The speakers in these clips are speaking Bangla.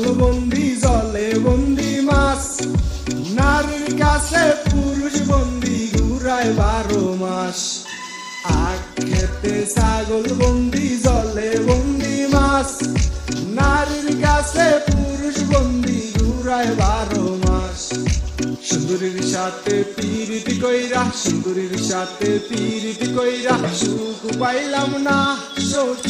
পটল বন্দি, জলে বন্দি মাছ। নারীর কাছে পুরুষ বন্দি, ঘুরায় বারো মাস। আখ খেতে ছাগল বন্দি, জলে বন্দি মাছ। নারীর কাছে পুরুষ বন্দি, ঘুরায় বারো মাস। সুন্দরীর সাথে পীরিতি কইরা, সুন্দরীর সাথে পীরিতি কইরা, সুখ পাইলাম না সৌচ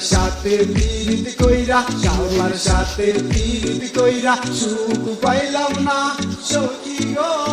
সাথে পীড়িত কইরা শাওয়ার সাথে পীড়িত কইরা সুখ পাইলাম না সখী গো।